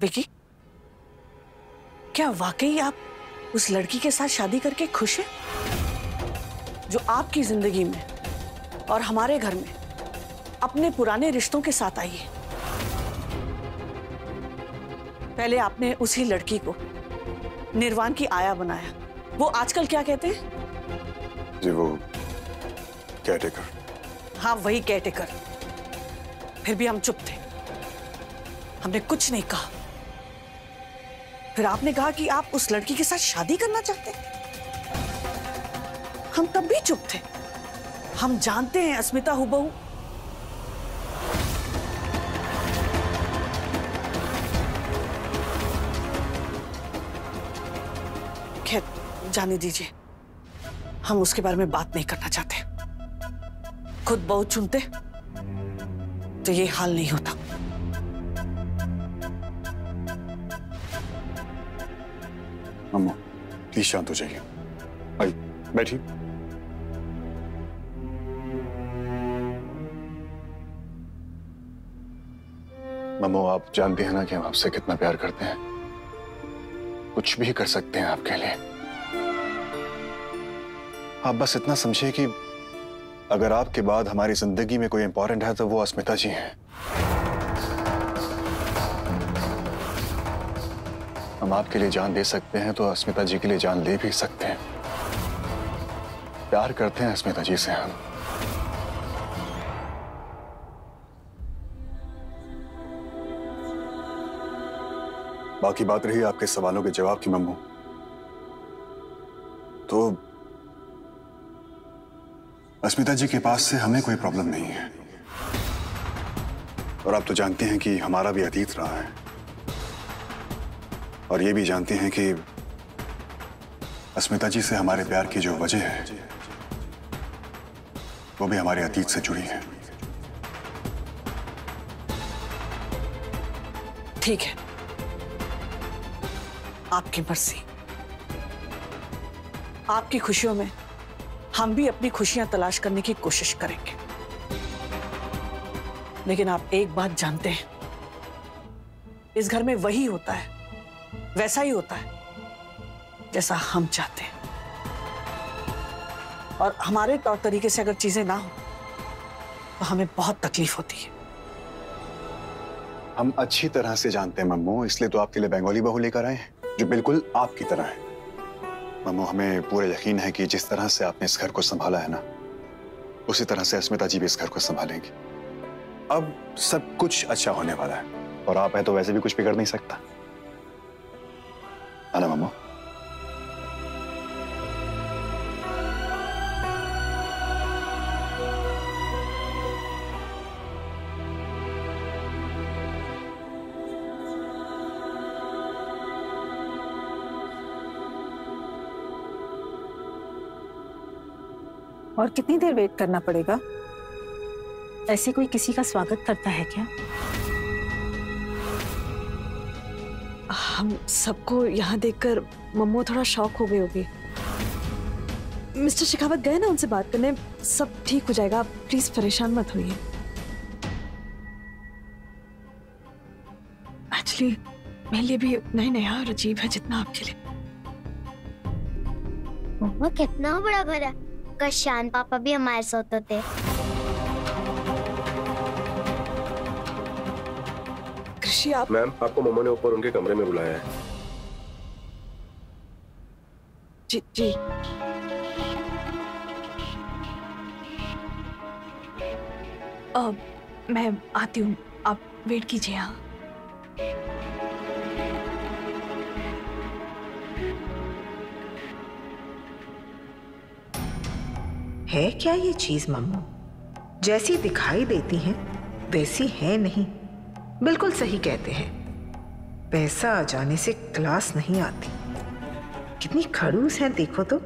विकी क्या वाकई आप उस लड़की के साथ शादी करके खुश हैं? जो आपकी ज़िंदगी में और हमारे घर में अपने पुराने रिश्तों के साथ आई है। पहले आपने उसी लड़की को निर्वाण की आया बनाया। वो आजकल क्या कहते हैं? जी वो कैटेकर हाँ वही कैटेकर फिर भी हम चुप थे। हमने कुछ नहीं कहा। फिर आपने कहा कि आप उस लड़की के साथ शादी करना चाहते हैं? हम तब भी चुप थे। हम जानते हैं अस्मिता हुबहू। खैर, जाने दीजिए। हम उसके बारे में बात नहीं करना चाहते। खुद बहुत चुनते तो ये हाल नहीं होता। अम्मू प्लीज़ शांत हो जाइए आई बैठिए मम्मू आप जानती हैं ना कि हम आपसे कितना प्यार करते हैं। कुछ भी कर सकते हैं आपके लिए। आप बस इतना समझिए कि अगर आपके बाद हमारी ज़िंदगी में कोई इंपॉर्टेंट है तो वो अस्मिता जी हैं। हम आपके लिए जान दे सकते हैं तो अस्मिता जी के लिए जान ले भी सकते हैं। प्यार करते हैं अस्मिता जी से हम। बाकी बात रही आपके सवालों के जवाब की, मम्मू। तो अस्मिता जी के पास से हमें कोई प्रॉब्लम नहीं है। और आप तो जानते हैं कि हमारा भी अतीत रहा है। और ये भी जानते हैं कि अस्मिता जी से हमारे प्यार की जो वजह है, वो भी हमारे अतीत से जुड़ी है। ठीक है। आपकी मर्ज़ी। आपकी खुशियों में हम भी अपनी खुशियाँ तलाश करने की कोशिश करेंगे। लेकिन आप एक बात जानते हैं, इस घर में वही होता है। वैसा ही होता है, जैसा हम चाहते हैं। और हमारे तौर तरीके से अगर चीज़ें ना हो तो हमें बहुत तकलीफ़ होती है। हम अच्छी तरह से जानते हैं, मम्मो, इसलिए तो आपके लिए बंगाली बहू लेकर आए हैं, जो बिल्कुल आपकी तरह है। मम्मू, हमें पूरा यकीन है कि जिस तरह से आपने इस घर को संभाला है ना, उसी तरह से अस्मिता जी भी इस घर को संभालेंगी। अब सब कुछ अच्छा होने वाला है, और आप हैं तो वैसे भी कुछ बिगड़ नहीं सकता। है ना और कितनी देर वेट करना पड़ेगा? ऐसे कोई किसी का स्वागत करता है क्या? हम सबको यहाँ देखकर मम्मू थोड़ा शॉक हो गई होगी। मिस्टर शेखावत गए ना उनसे बात करने? सब ठीक हो जाएगा। आप प्लीज़ परेशान मत होइए। एक्चुअली मेरे लिए भी नहीं नया और अजीब है जितना आपके लिए। मम्मा, कितना बड़ा घर है। कशान पापा भी हमारे साथ होते। कृषि आप मैम आपको मोमो ने ऊपर उनके कमरे में बुलाया है। जी जी। अब मैं आती हूँ। आप वेट कीजिए हाँ। है क्या ये चीज़ मम्मू? जैसी दिखाई देती हैं वैसी है नहीं। बिल्कुल सही कहते हैं। पैसा आ जाने से क्लास नहीं आती। कितनी खड़ूस हैं, देखो तो।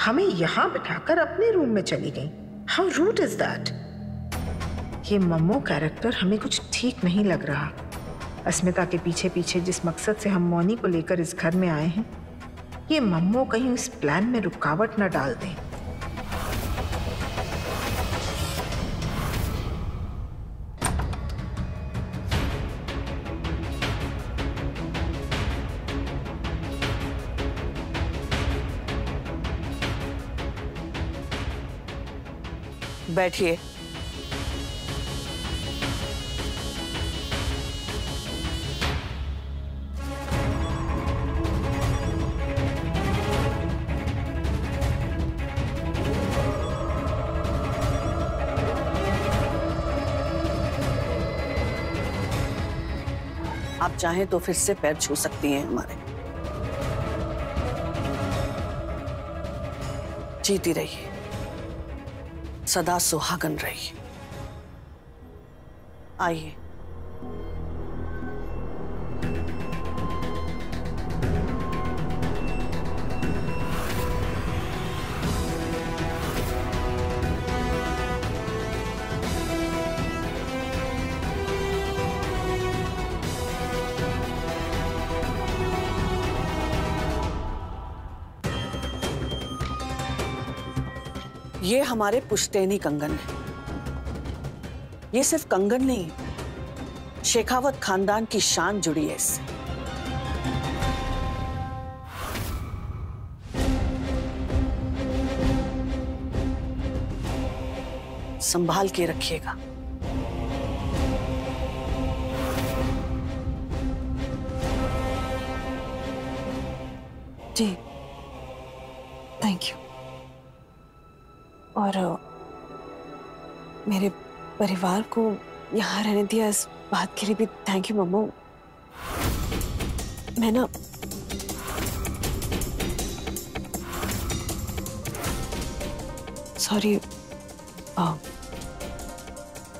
हमें यहाँ बिठाकर अपने रूम में चली गई। हाउ रूट इज़ दैट ये मम्मो कैरेक्टर हमें कुछ ठीक नहीं लग रहा। अस्मिता के पीछे पीछे जिस मकसद से हम मौनी को लेकर इस घर में आए हैं, ये मम्मो कहीं उस प्लान में रुकावट न डाल दें। बैठिए। आप चाहें तो फिर से पैर छू सकती हैं हमारे। जीती रहिए। सदा सुहागन रही। आइए। ये हमारे पुश्तैनी कंगन है। ये सिर्फ़ कंगन नहीं, शेखावत खानदान की शान जुड़ी है इससे। संभाल के रखिएगा। जी। थैंक यू और मेरे परिवार को यहाँ रहने दिया इस बात के लिए भी थैंक यू मम्मो। मैं ना सॉरी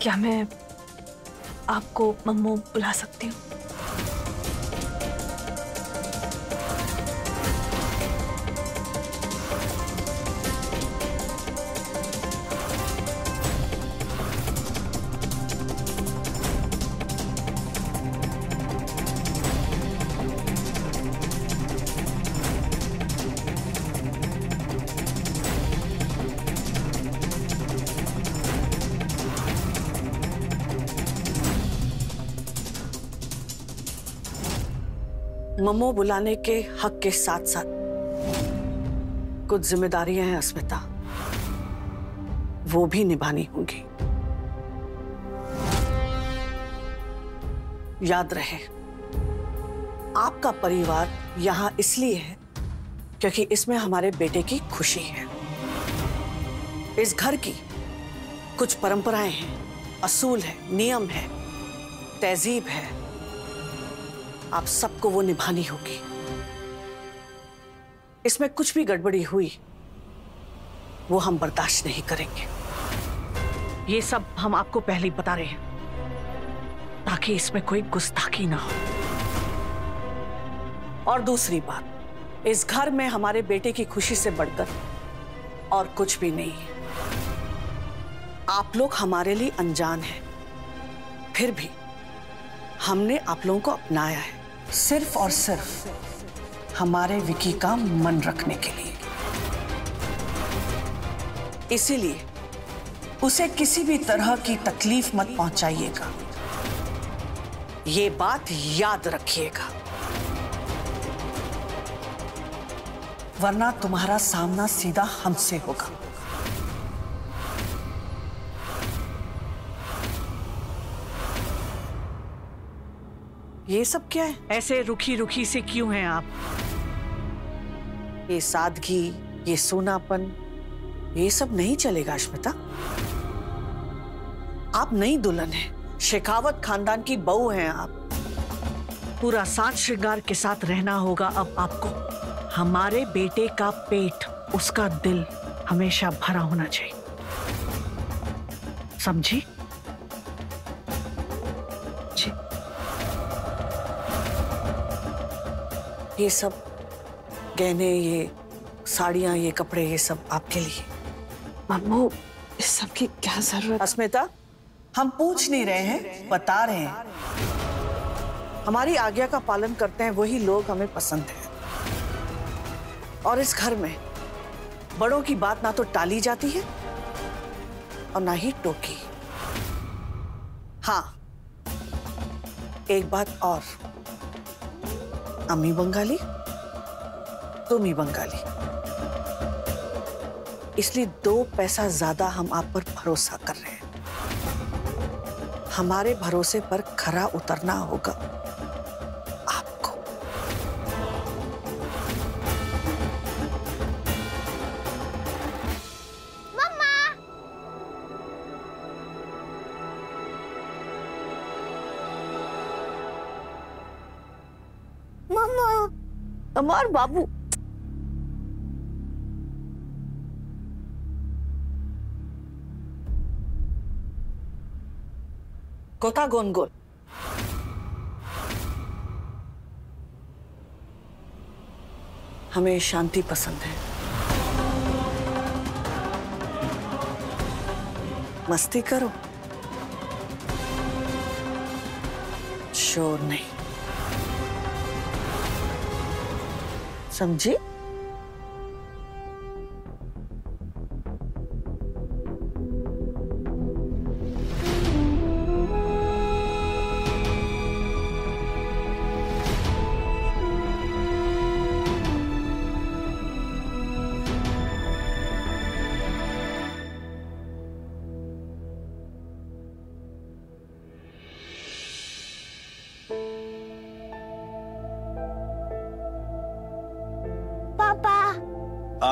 क्या मैं आपको मम्मू बुला सकती हूँ? मम्मो बुलाने के हक के साथ साथ कुछ जिम्मेदारियाँ हैं, अस्मिता। वो भी निभानी होंगी। याद रहे, आपका परिवार यहाँ इसलिए है क्योंकि इसमें हमारे बेटे की खुशी है। इस घर की कुछ परंपराएँ हैं, असूल है, नियम है, तहजीब है। आप सबको वो निभानी होगी। इसमें कुछ भी गड़बड़ी हुई, वो हम बर्दाश्त नहीं करेंगे। ये सब हम आपको पहले ही बता रहे हैं, ताकि इसमें कोई गुस्ताखी ना हो। और दूसरी बात, इस घर में हमारे बेटे की खुशी से बढ़कर और कुछ भी नहीं है। आप लोग हमारे लिए अनजान हैं, फिर भी हमने आप लोगों को अपनाया है। सिर्फ़ और सिर्फ़ हमारे विकी का मन रखने के लिए। इसीलिए उसे किसी भी तरह की तकलीफ़ मत पहुंचाइएगा। ये बात याद रखिएगा। वरना तुम्हारा सामना सीधा हमसे होगा। ये सब क्या है? ऐसे रुखी रुखी से क्यों हैं आप? ये सादगी ये सोनापन ये सब नहीं चलेगा अश्मिता आप नई दुल्हन हैं। शेखावत खानदान की बहू हैं आप। पूरा साज श्रृंगार के साथ रहना होगा अब आपको। हमारे बेटे का पेट उसका दिल हमेशा भरा होना चाहिए। समझी? ये सब गहने ये साड़ियाँ ये कपड़े ये सब आपके लिए। मम्मू इस सब की क्या ज़रूरत? अस्मिता हम पूछ नहीं रहे हैं बता रहे हैं। हमारी आज्ञा का पालन करते हैं वही लोग हमें पसंद हैं। और इस घर में बड़ों की बात ना तो टाली जाती है और ना ही टोकी। हाँ एक बात और। अम्मी बंगाली तुम ही बंगाली। इसलिए दो पैसा ज़्यादा हम आप पर भरोसा कर रहे हैं। हमारे भरोसे पर खरा उतरना होगा। अमर बाबू कोता गोनगोन हमें शांति पसंद है। मस्ती करो। शोर नहीं। समझी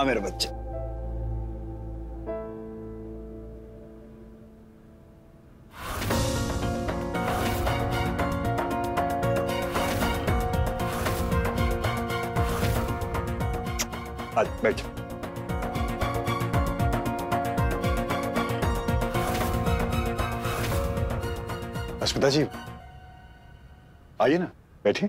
मेरे बच्चे। आज बैठ अस्मिता जी आइए ना बैठिए।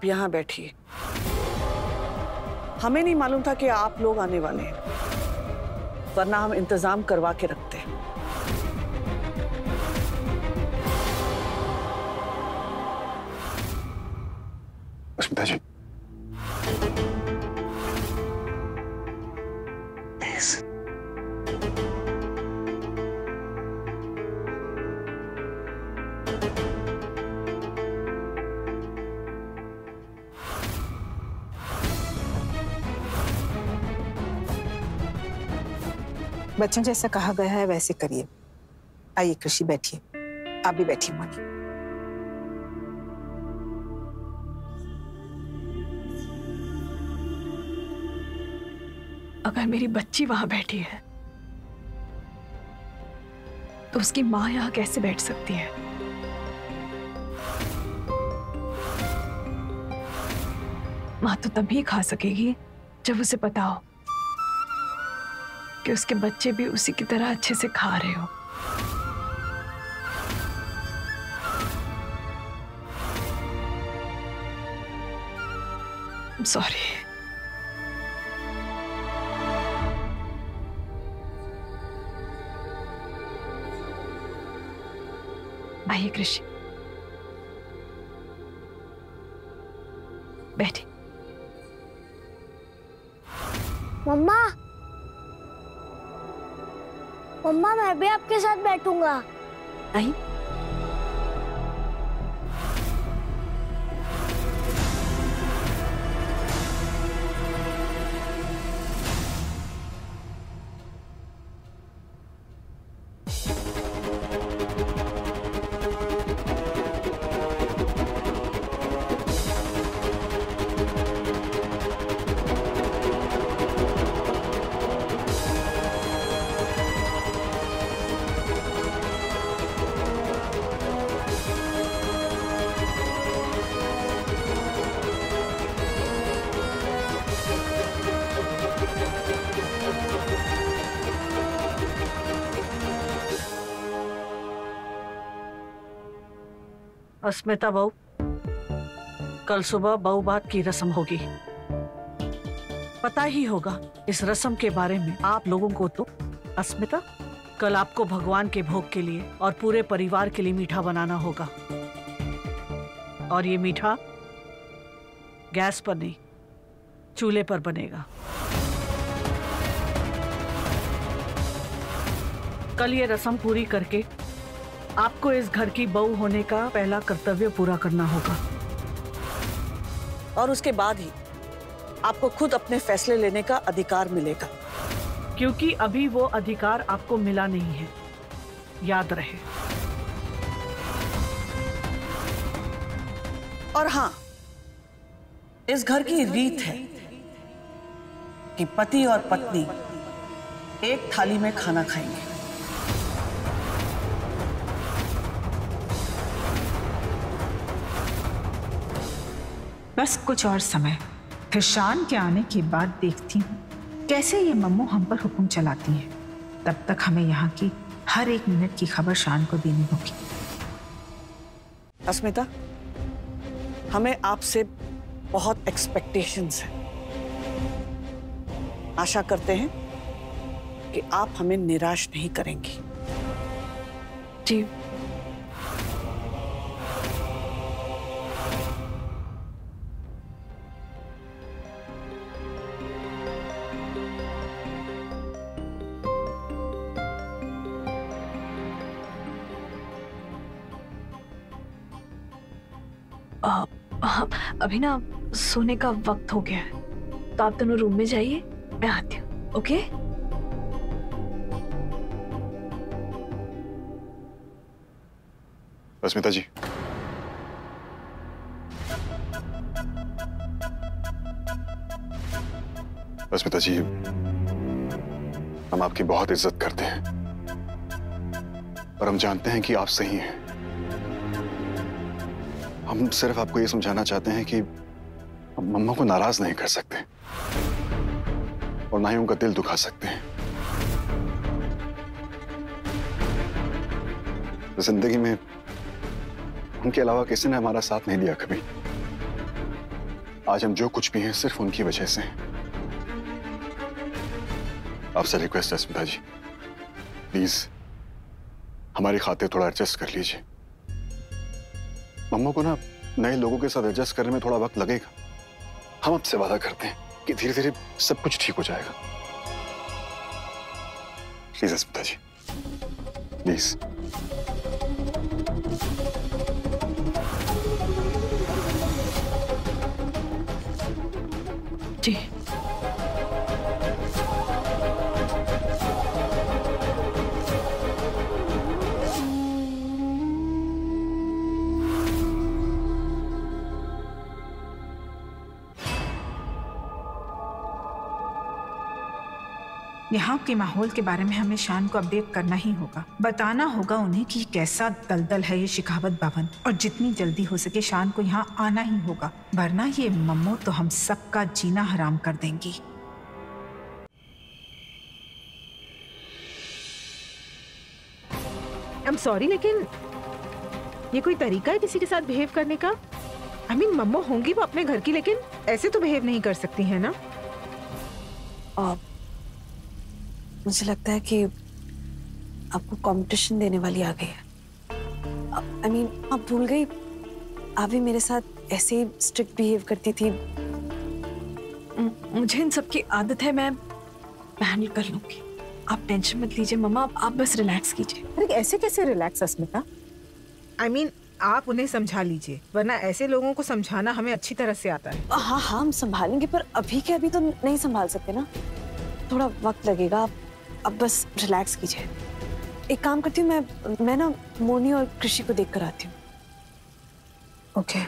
आप यहाँ बैठिए। हमें नहीं मालूम था कि आप लोग आने वाले हैं। वरना हम इंतज़ाम करवा के रखते बच्चों जैसा कहा गया है, वैसे करिए। आइए, कृषि बैठिए। आप भी बैठिए मोनी अगर मेरी बच्ची वहाँ बैठी है तो उसकी माँ यहाँ कैसे बैठ सकती है? माँ तो तभी खा सकेगी जब उसे पता हो। कि उसके बच्चे भी उसी की तरह अच्छे से खा रहे हो। सॉरी आइए कृषि। आपके साथ बैठूँगा। आई अस्मिता बहू, कल सुबह बहू बात की रस्म होगी। पता ही होगा इस रस्म के बारे में आप लोगों को तो अस्मिता, कल आपको भगवान के भोग के लिए और पूरे परिवार के लिए मीठा बनाना होगा। और ये मीठा गैस पर नहीं, चूल्हे पर बनेगा। कल ये रस्म पूरी करके आपको इस घर की बहू होने का पहला कर्तव्य पूरा करना होगा। और उसके बाद ही आपको खुद अपने फैसले लेने का अधिकार मिलेगा। क्योंकि अभी वो अधिकार आपको मिला नहीं है। याद रहे। और हाँ इस घर की रीत है कि पति और पत्नी एक थाली में खाना खाएँगे। बस कुछ और समय। फिर शान के आने के बाद देखती हूँ कैसे ये मम्मू हम पर हुक्म चलाती है। तब तक हमें यहाँ की हर एक मिनट की खबर शान को देनी होगी। अस्मिता हमें आपसे बहुत एक्सपेक्टेशंस हैं। आशा करते हैं कि आप हमें निराश नहीं करेंगी। जी। अभी ना सोने का वक्त हो गया है। तो आप दोनों रूम में जाइए, मैं आती हूँ, ओके? अस्मिता जी। अस्मिता जी, हम आपकी बहुत इज़्ज़त करते हैं। और हम जानते हैं कि आप सही हैं। हम सिर्फ़ आपको ये समझाना चाहते हैं कि हम मम्मा को नाराज़ नहीं कर सकते और ना ही उनका दिल दुखा सकते हैं। ज़िंदगी में उनके अलावा किसी ने हमारा साथ नहीं दिया कभी। आज हम जो कुछ भी हैं, सिर्फ़ उनकी वजह से आपसे रिक्वेस्ट है स्मिता जी। प्लीज़ हमारी खातिर थोड़ा एडजस्ट कर लीजिए। मम्मा को ना नए लोगों के साथ एडजस्ट करने में थोड़ा वक्त लगेगा। हम आपसे वादा करते हैं कि धीरे धीरे सब कुछ ठीक हो जाएगा। Please Smita ji. प्लीज़ यहाँ के माहौल के बारे में हमें शान को अपडेट करना ही होगा। बताना होगा उन्हें कि कैसा दलदल है ये शिखावत भवन और जितनी जल्दी हो सके शान को यहाँ आना ही होगा। वरना ये मम्मो तो हम सबका जीना हराम कर देंगी। आई एम सॉरी लेकिन ये कोई तरीका है किसी के साथ बिहेव करने का? आई मीन मम्मो होंगी वो अपने घर की लेकिन ऐसे तो बिहेव नहीं कर सकती है ना? और मुझे लगता है कि आपको कंपटीशन देने वाली आ गई है। आई मीन आप भूल गई। आप भी मेरे साथ ऐसे ही स्ट्रिक्ट बिहेव करती थी। मुझे इन सब की आदत है मैं मैं हैंडल कर लूँगी। आप टेंशन मत लीजिए मम्मा आप, आप बस रिलैक्स कीजिए। अरे ऐसे कैसे रिलैक्स अस्मिता? आई मीन आप उन्हें समझा लीजिए वरना ऐसे लोगों को समझाना हमें अच्छी तरह से आता है। हाँ हाँ हम संभालेंगे पर अभी के अभी तो नहीं संभाल सकते ना। थोड़ा वक्त लगेगा आप अब बस रिलैक्स कीजिए। एक काम करती हूँ मैं मैं ना मोनी और कृषि को देख कर आती हूँ। Okay okay.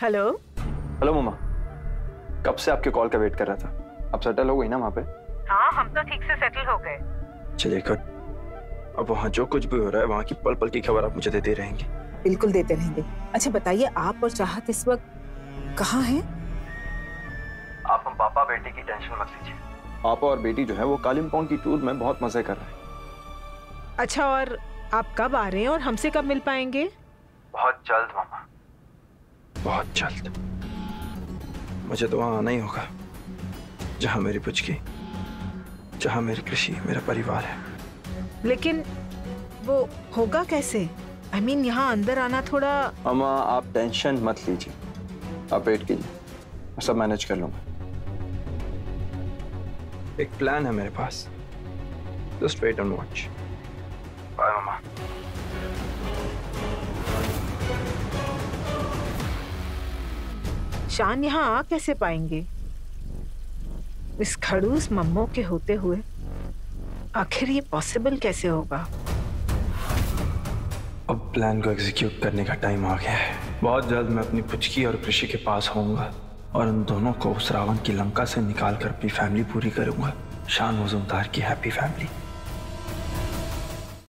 हेलो हेलो मम्मा कब से आपके कॉल का वेट कर रहा था? आप सेटल हो गई ना वहाँ पे? हाँ हम तो ठीक से सेटल हो गए। चलिए कर अब वहाँ जो कुछ भी हो रहा है वहाँ की पल पल की खबर आप मुझे देते रहेंगे। बिल्कुल देते रहेंगे। अच्छा बताइए आप और चाहत इस वक्त कहाँ हैं? आप हम पापा बेटी की टेंशन मत लीजिए। पापा और बेटी जो है वो कालिम्पोंग की टूर में बहुत मज़े कर रहे हैं। अच्छा और आप कब आ रहे हैं और हमसे कब मिल पाएँगे? बहुत जल्द मामा। बहुत जल्द। मुझे तो वहाँ आना ही होगा जहाँ मेरी पुचकी जहाँ मेरी कृषि मेरा परिवार है। लेकिन वो होगा कैसे? आई I मीन mean, यहाँ अंदर आना थोड़ा अम्मा आप टेंशन मत लीजिए। आप वेट कीजिए। मैं सब मैनेज कर लूँगा। एक प्लान है मेरे पास। Just wait and watch bye मामा शान यहाँ आ कैसे पाएँगे? इस खड़ूस मम्मो के होते हुए। आखिर ये पॉसिबल कैसे होगा? अब प्लान को एग्जीक्यूट करने का टाइम आ गया है। बहुत जल्द मैं अपनी पुचकी और कृषि के पास होऊँगा और उन दोनों को उस रावण की लंका से निकाल कर अपनी फैमिली पूरी करूँगा। शान मजुमदार की हैप्पी फैमिली